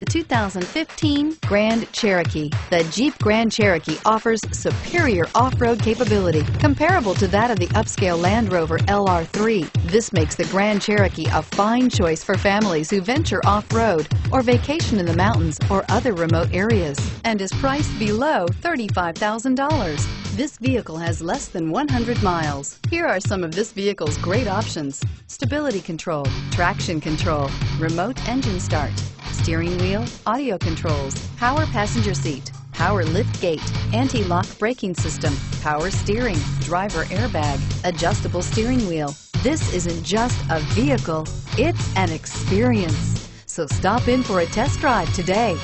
The 2015 Grand Cherokee. The Jeep Grand Cherokee offers superior off-road capability comparable to that of the upscale Land Rover LR3. This makes the Grand Cherokee a fine choice for families who venture off-road or vacation in the mountains or other remote areas and is priced below $35,000. This vehicle has less than 100 miles. Here are some of this vehicle's great options. Stability control, traction control, remote engine start, steering wheel, audio controls, power passenger seat, power lift gate, anti-lock braking system, power steering, driver airbag, adjustable steering wheel. This isn't just a vehicle, it's an experience. So stop in for a test drive today.